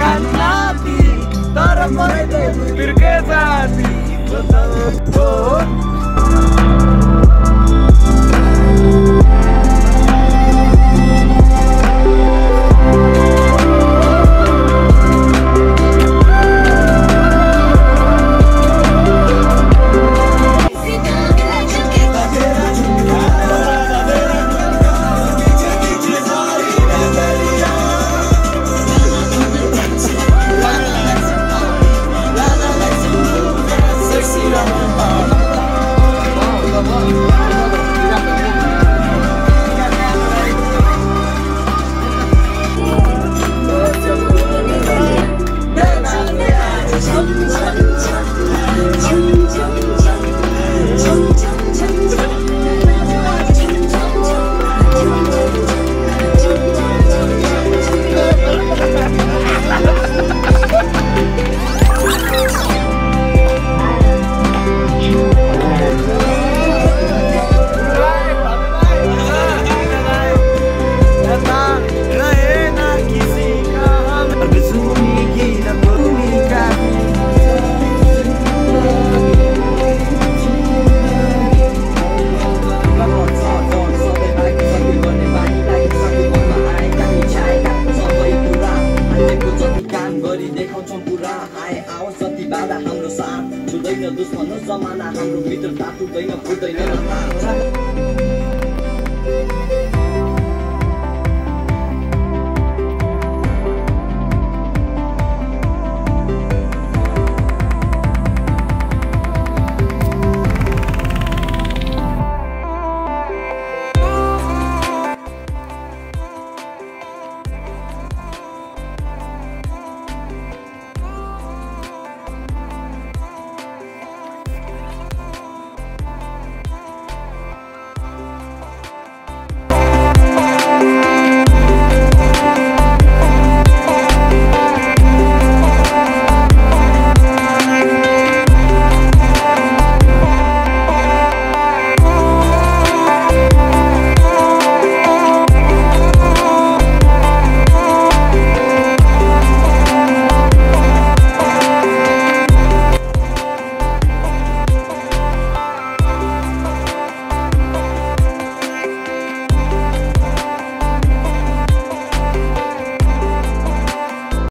Kan nabi Taramai Birkezati Betul होइन दुश्मन जमाना हाम्रो भित्र तातुँदैन फुट्दैन